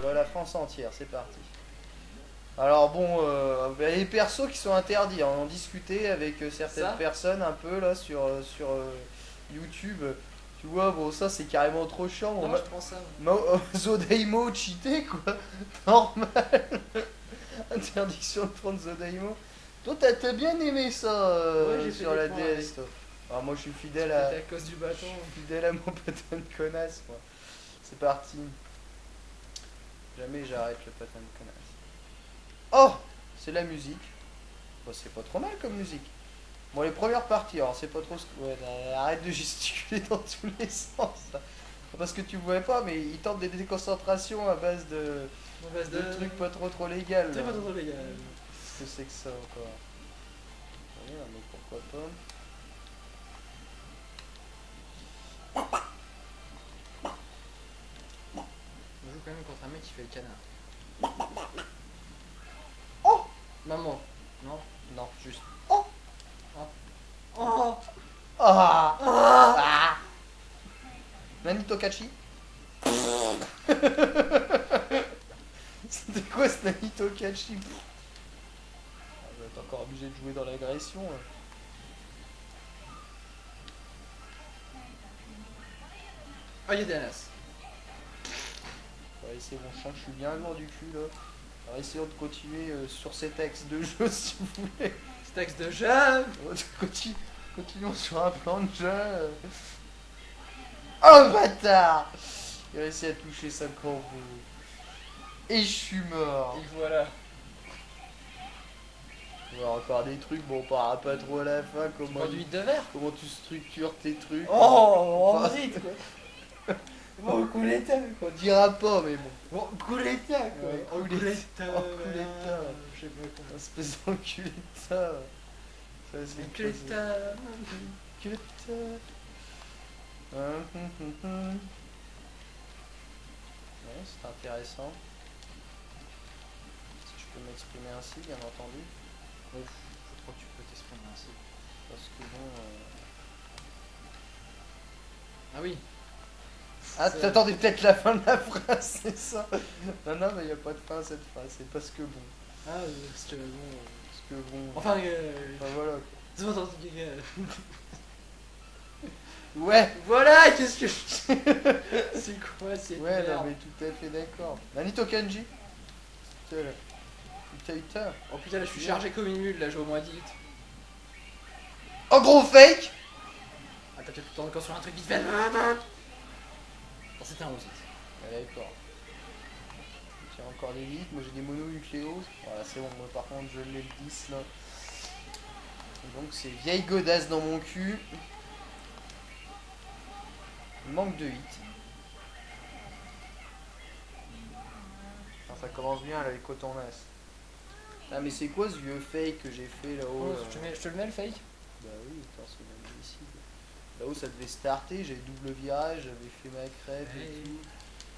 voilà, la France entière, c'est parti. Alors bon, euh, bah, les persos qui sont interdits, hein, on en discutait avec euh, certaines Ça personnes un peu là sur, euh, sur euh, YouTube. Tu vois, bon ça c'est carrément trop chiant. Non, On je prends ça. Mo- euh, Zodaimo cheaté quoi Normal Interdiction de prendre Zodaimo. Toi t'as bien aimé ça Ouais, sur la DS. Alors moi je suis fidèle à, à cause du bâton. fidèle à mon patin de connasse moi. C'est parti. Jamais j'arrête le patin de connasse. Oh C'est la musique. Bon, c'est pas trop mal comme musique. Bon les premières parties, alors c'est pas trop ce que... Ouais, là, arrête de gesticuler dans tous les sens. là. Parce que tu vois pas, mais il tente des déconcentrations à base de, de de trucs pas trop trop légal. Pas trop légal. Qu'est-ce que c'est que ça encore? Ouais, mais pourquoi pas qui fait le canard. Oh Maman. Non Non, juste. Oh Ah Ah Nani Tokachi C'était quoi ce Nani Tokachi Ah, vais être encore obligé de jouer dans l'agression. là. Ah, il y a des Ouais, c'est bon, je suis bien lourd du cul là. Alors essayons de continuer euh, sur cet axe de jeu si vous voulez. C'est axe de jeu Continu- Continuons sur un plan de jeu. euh. Oh bâtard Il a réussi à toucher sa corbeau. Et je suis mort. Et voilà. Il y aura encore des trucs, bon on parlera pas trop à la fin, comment, Produit de verre. comment tu structures tes trucs. Oh, Enfin, vite quoi. Bon, Couletta On dira pas mais bon. Bon, Couletta quoi. Ouais, Oh. Oh. Je sais pas comment. Espèce d'enculé de ça. Ça c'est Couletta. Couletta. Hum, hum, hum. Ouais, c'est intéressant. Si je peux m'exprimer ainsi, bien entendu. Ouf, je crois que tu peux t'exprimer ainsi. Parce que bon. euh, Ah oui. Ah, C'est- t'attendais peut-être la fin de la phrase, c'est ça Non, non, mais il n'y a pas de fin à cette phrase, c'est parce que bon. Ah, euh, parce que bon. Parce que bon. Enfin, euh. Enfin, voilà. c'est entendu, euh, Ouais Voilà, qu'est-ce que je. c'est quoi cette Ouais, non, mais tout à fait d'accord. Nanito Kanji Putain. Putain. Oh putain, là je suis chargé comme une mule, là, j'ai au moins 10 hits. Oh, gros fake Attends, tournes encore sur un truc vite fait. C'était un 11 hits. Ouais, d'accord. Tiens, encore des vitres, moi j'ai des mononucléos. Voilà, c'est bon, moi par contre je l'ai le 10 là. Et donc c'est vieille godasse dans mon cul. Il manque de hits. Enfin, ça commence bien là, les cotonasses. Ah, mais c'est quoi ce vieux fake que j'ai fait là-haut Oh, là je, te mets, je te le mets le fake? Bah oui, attends, c'est même ici. Là-haut ça devait starter, j'avais double virage, j'avais fait ma crête et tout.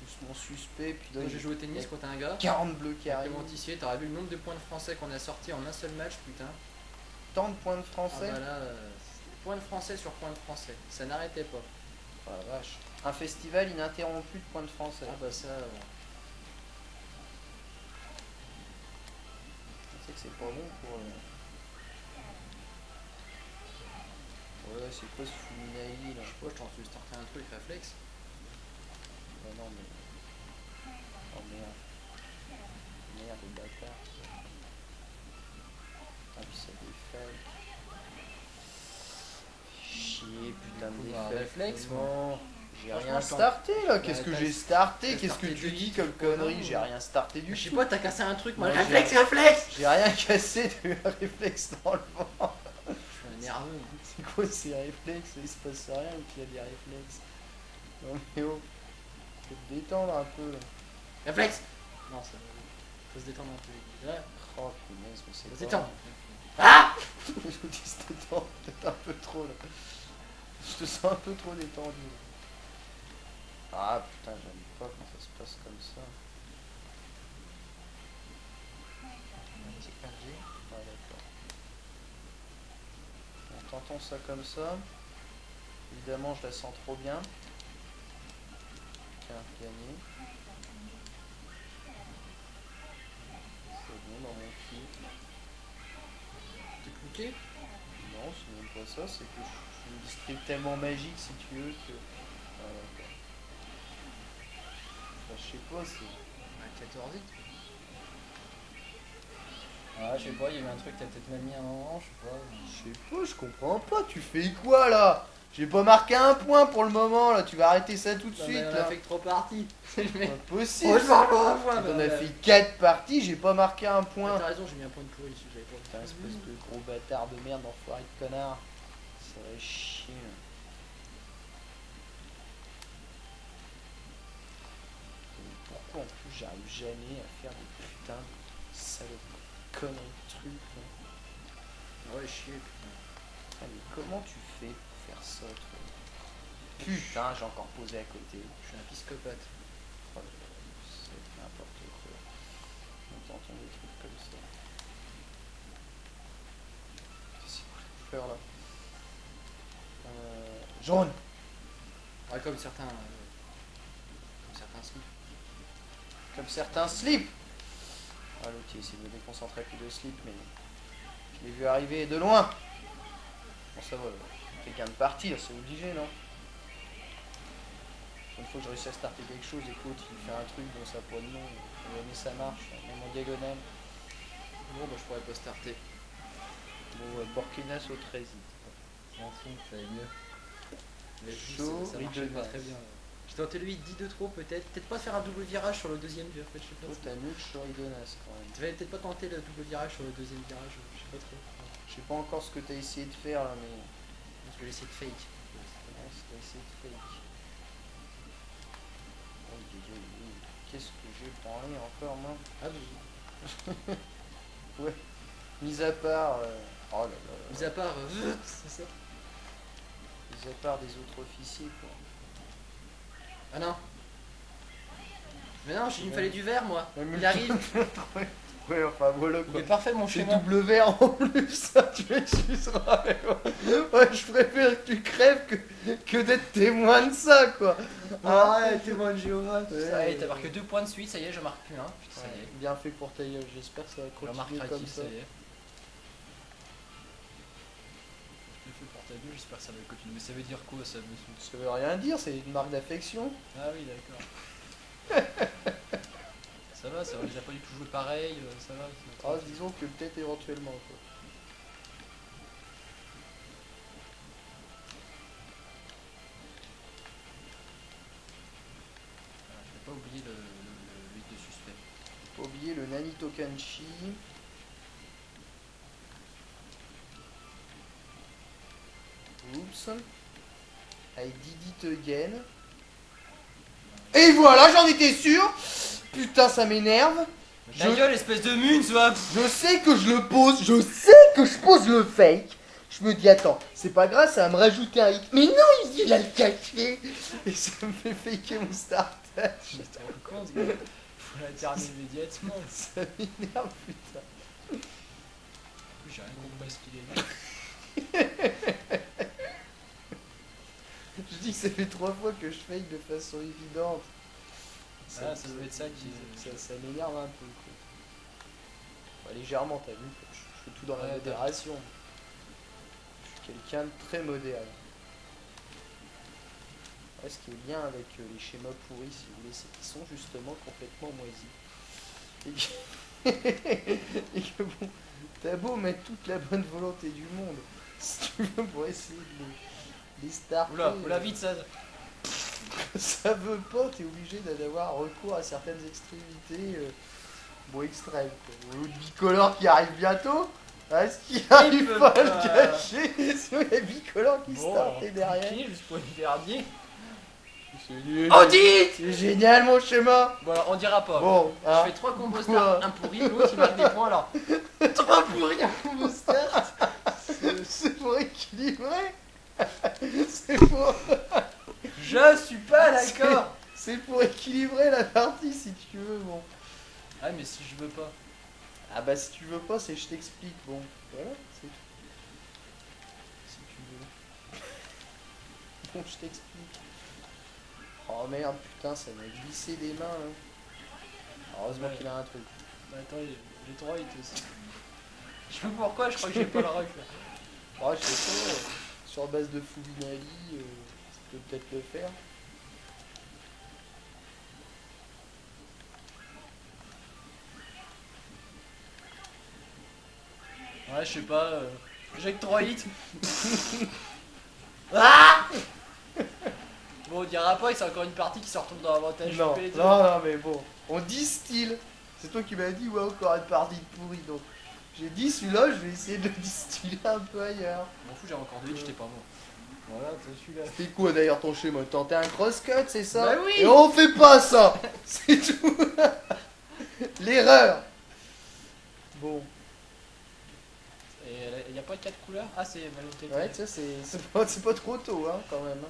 Plus mon suspect, puis là j'ai j'ai joué au tennis contre un gars, 40 bleus qui arrivent. Clément Tissier, t'aurais vu le nombre de points de français qu'on a sorti en un seul match, putain. Tant de points de Ah français. bah là, euh, point de français sur point de français. Ça n'arrêtait pas. Oh la vache. Un festival ininterrompu de points de français. Ah bah ça. euh, Je sais que c'est pas bon pour. euh, Ouais, c'est quoi ce Fuminaï là je sais pas, je t'en suis starté un truc réflexe. Bah non, mais. Oh merde. Merde, le bâtard. Ah, puis ça défale. Chier, putain avoir un réflexe, comment J'ai rien starté là. Qu'est-ce que j'ai starté Qu'est-ce que tu dis comme connerie J'ai rien starté du Je sais pas, t'as cassé un truc, moi. Réflexe, réflexe J'ai rien cassé de réflexe dans le vent. Nerveux. C'est quoi ces réflexes Il se passe rien ou qu'il y a des réflexes Non mais oh, faut te détendre un peu. Réflexe Non, ça. Faut se détendre un peu. Là, Oh punaise, mais c'est faut se détendre. Ah Je vous dis se détendre peut-être un peu trop là. Je te sens un peu trop détendu. Ah putain, j'aime pas quand ça se passe comme ça. Tentons ça comme ça. Évidemment, je la sens trop bien. Carte gagnée. C'est bon dans mon pied. T'es cliqué Non, c'est même pas ça. C'est que je, me distrais tellement magique, si tu veux, que... Je sais pas, c'est... 14 -8. Je sais pas, il y avait un truc, t'as peut-être mal mis un moment, je sais pas. Je sais pas, je comprends pas, tu fais quoi là? J'ai pas marqué un point pour le moment là, tu vas arrêter ça tout de suite. On a fait que trois parties. C'est impossible. On pas un point. On a bah. fait quatre parties, j'ai pas marqué un point. T'as raison, j'ai mis un point de pourri si j'avais pas. T'as espèce de gros bâtard de merde, enfoiré de connard. Ça va chier. Pourquoi en plus j'arrive jamais à faire des putains de saloperies conneries de trucs là Ah Ouais, chier, putain. Putain, mais comment tu fais pour faire ça toi Putain, j'ai encore posé à côté. Je suis un psychopathe. Oh c'est n'importe quoi. On t'entend des trucs comme ça. C'est quoi la couleur là euh, Jaune Ouais, comme certains. euh, Comme certains slips. Comme certains slips Ah l'autre essaie de me déconcentrer plus de slip mais je l'ai vu arriver de loin Bon ça va, quelqu'un de partir, c'est obligé non? Une fois que je réussis à starter quelque chose et que l'autre il fait un truc ça n'a pas de nom, jamais ça marche, même en diagonale. Bon, bah, je pourrais pas starter. Bon, Burkina Faso 13 Je m'en fous, ça allait mieux. Mais Chaud, ça, ça marchait pas très bien. J'ai tenté le 8, 10 de trop peut-être. Peut-être pas faire un double virage sur le deuxième virage, je sais pas. Toi t'as que quand même. Tu vas peut-être pas tenter le double virage sur le deuxième virage, je sais pas trop. Je sais pas encore ce que t'as essayé de faire là mais. Je vais essayer de fake. Ouais, c'est t'as essayé de fake. Oh, Qu'est-ce que j'ai branlé encore moi Ah oui. Mis à part. euh, Oh là là. là. Mis à part. euh, c'est ça Mis à part des autres officiers quoi. Ah non. Mais non, il me Ouais. fallait du vert moi. Ouais, mais Il arrive. Ouais, enfin voilà Il quoi. est parfait mon J'ai schéma. double vert en plus, ça tu mais ouais. Ouais, je préfère que tu crèves que, que d'être témoin de ça quoi. Arrête, témoin de Jéhovah. Ouais. Ça y est, t'as marqué deux points de suite, ça y est, je marque plus un. Putain, ça y est. Bien fait pour ta gueule, j'espère que ça va Je comme ça. ça y est. Je l'ai fait pour ta gueule, j'espère que ça va continuer. Mais ça veut dire quoi ça Ça veut rien dire, c'est une marque d'affection. Ah oui, d'accord. ça va, ça va, les a pas du tout joué pareil, euh, ça va. Ah, disons que peut-être éventuellement quoi. Voilà, je vais pas oublier le, le, le 8 de suspect. Pas oublier le Nani Tokanchi. Oups. I did it again. Et voilà, j'en étais sûr Putain, ça m'énerve Ta Je- gueule, espèce de mune, toi Je sais que je le pose, je sais que je pose le fake. Je me dis, attends, c'est pas grave, ça va me rajouter un hit. Mais non, il dit, il a le caché. Et ça me fait faker mon start. J'étais en con, ce gars. Faut la terminer immédiatement. Ça m'énerve, putain. J'ai rien compris à ce qu'il est. Je dis que ça fait trois fois que je fake de façon évidente. Ah, ça doit être ça qui. Ça, ça m'énerve un peu. Quoi. Enfin, légèrement, t'as vu, je, je fais tout dans la Ouais, modération. Je suis quelqu'un de très modéré. Ouais, ce qui est bien avec euh, les schémas pourris, si vous voulez, c'est qu'ils sont justement complètement moisis. Et que, et que bon, t'as beau mettre toute la bonne volonté du monde, si tu veux, pour essayer de les, les starter, Oula, oula, vite ça ça veut pas, t'es obligé d'avoir recours à certaines extrémités euh, bon, extrêmes. Le bicolore qui arrive bientôt. Est-ce qu'il arrive pas à le cacher Sinon il y a bicolore qui Bon, startait derrière. juste pour le dernier. Audit C'est génial mon schéma Bon, alors, on dira pas. Bon, hein. Je fais trois combos start, un pourri, l'autre il marque des points alors. Trois pour rien combo start C'est- pour équilibrer pour... Je suis pas d'accord C'est pour équilibrer la partie si tu veux, bon. Ah, mais si je veux pas. Ah bah si tu veux pas, c'est je t'explique, bon. Voilà, c'est tout. Si tu veux. Bon, je t'explique. Oh merde, putain, ça m'a glissé des mains, là. Heureusement Ouais. qu'il a un truc. Bah, attends, j'ai trois hits aussi. Je sais pas pourquoi, je crois que j'ai pas le ref là. Oh, je sais pas, sur base de Fubinali, euh, ça peut peut-être le faire. Ouais, je sais pas. Euh... J'ai que 3 hits. ah Bon, on dira pas c'est encore une partie qui se retrouve dans l'avantage. Non, non, non, mais bon, on dit style. C'est toi qui m'as dit, ouais, encore une partie de pourri, donc j'ai dit celui-là, je vais essayer de le distiller un peu ailleurs. Je m'en fous, j'ai encore 2 hits, j'étais pas bon. Voilà, c'est celui-là. C'était quoi d'ailleurs ton schéma? Tenter un cross-cut, c'est ça? Bah oui. Et on fait pas ça C'est tout L'erreur Bon, Et il y a pas 4 couleurs? Ah, c'est Valentin. ouais, tu sais, c'est c'est pas, c'est pas trop tôt, hein, quand même. hein.